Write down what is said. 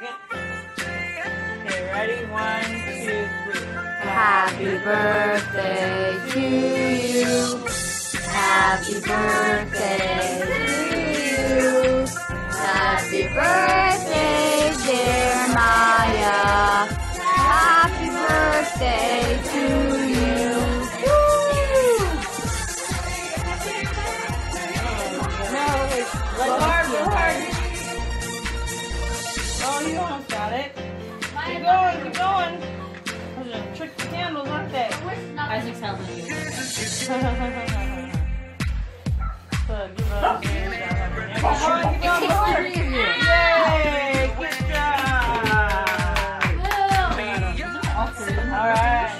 second. Okay, ready? One, two, three. Happy birthday to you. Happy birthday to you. Happy birthday, dear Mya. Happy birthday to you. Woo! No, wait. Oh, you almost got it. Keep going, keep going. Those are tricky candles, aren't they? Isaac's helping you. Oh, Yay, good job. Alright.